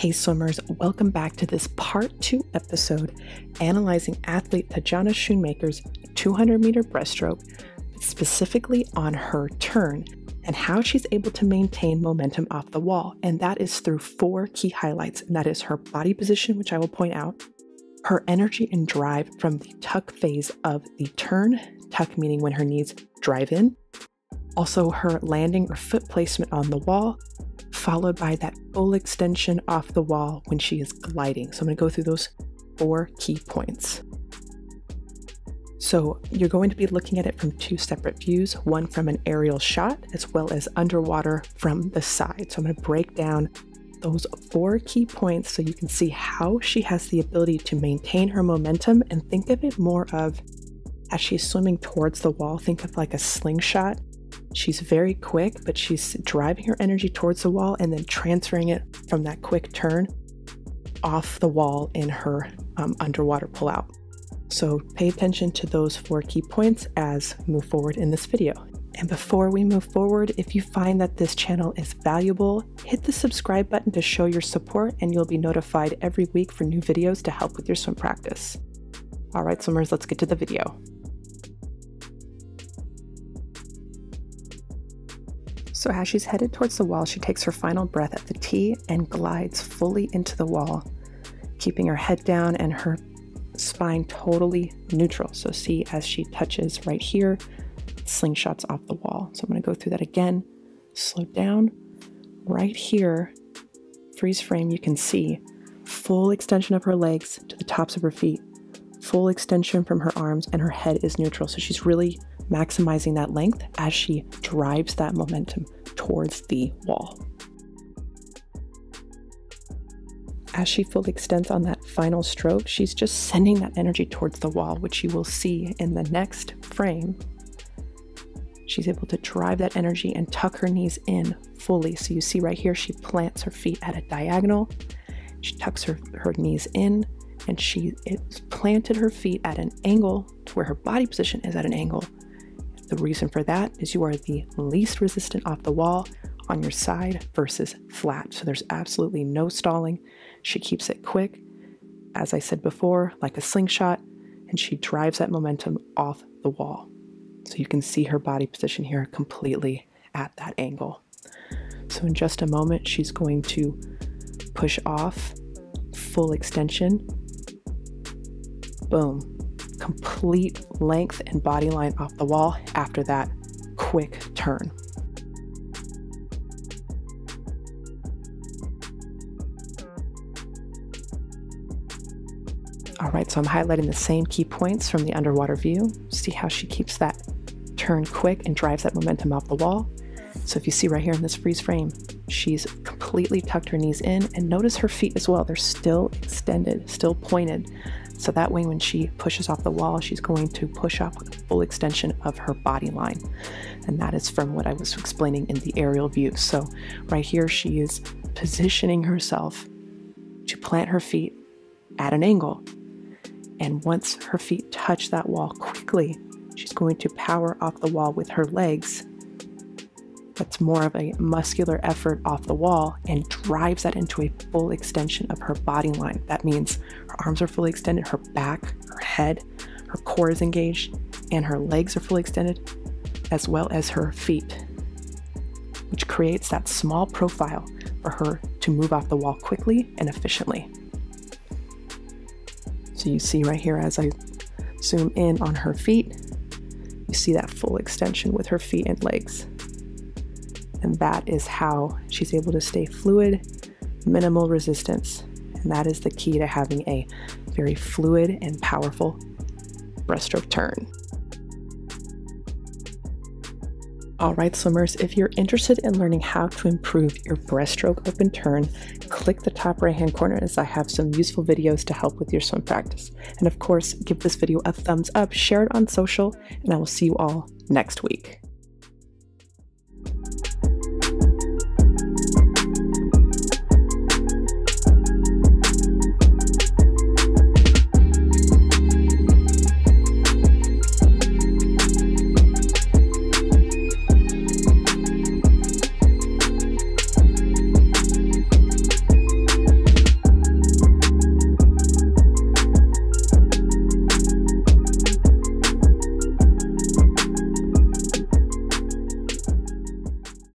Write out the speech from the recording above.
Hey swimmers, welcome back to this part two episode analyzing athlete Tatjana Schoenmaker's 200 meter breaststroke, specifically on her turn and how she's able to maintain momentum off the wall. And that is through four key highlights, and that is her body position, which I will point out, her energy and drive from the tuck phase of the turn, tuck meaning when her knees drive in, also her landing or foot placement on the wall, followed by that full extension off the wall when she is gliding. So I'm going to go through those four key points. So you're going to be looking at it from two separate views, one from an aerial shot as well as underwater from the side. So I'm going to break down those four key points so you can see how she has the ability to maintain her momentum and think of it more of as she's swimming towards the wall, think of like a slingshot She's very quick, but she's driving her energy towards the wall and then transferring it from that quick turn off the wall in her um, underwater pullout. So pay attention to those four key points as move forward in this video. And before we move forward, if you find that this channel is valuable, hit the subscribe button to show your support and you'll be notified every week for new videos to help with your swim practice. All right, swimmers, let's get to the video. So as she's headed towards the wall, she takes her final breath at the T and glides fully into the wall, keeping her head down and her spine totally neutral. So see as she touches right here, slingshots off the wall. So I'm going to go through that again. Slow down. Right here, freeze frame, you can see full extension of her legs to the tops of her feet, full extension from her arms, and her head is neutral. So she's really maximizing that length as she drives that momentum towards the wall. As she fully extends on that final stroke, she's just sending that energy towards the wall, which you will see in the next frame. She's able to drive that energy and tuck her knees in fully. So you see right here, she plants her feet at a diagonal. She tucks her, her knees in and she planted her feet at an angle to where her body position is at an angle the reason for that is you are the least resistant off the wall on your side versus flat. So there's absolutely no stalling. She keeps it quick, as I said before, like a slingshot, and she drives that momentum off the wall. So you can see her body position here completely at that angle. So in just a moment, she's going to push off full extension. Boom complete length and body line off the wall after that quick turn. All right, so I'm highlighting the same key points from the underwater view. See how she keeps that turn quick and drives that momentum off the wall. So if you see right here in this freeze frame, she's completely tucked her knees in and notice her feet as well. They're still extended, still pointed. So that way, when she pushes off the wall, she's going to push off with a full extension of her body line. And that is from what I was explaining in the aerial view. So right here, she is positioning herself to plant her feet at an angle. And once her feet touch that wall quickly, she's going to power off the wall with her legs that's more of a muscular effort off the wall and drives that into a full extension of her body line. That means her arms are fully extended, her back, her head, her core is engaged, and her legs are fully extended, as well as her feet, which creates that small profile for her to move off the wall quickly and efficiently. So you see right here as I zoom in on her feet, you see that full extension with her feet and legs. And that is how she's able to stay fluid, minimal resistance. And that is the key to having a very fluid and powerful breaststroke turn. All right, swimmers, if you're interested in learning how to improve your breaststroke open turn, click the top right hand corner as I have some useful videos to help with your swim practice. And of course, give this video a thumbs up, share it on social, and I will see you all next week.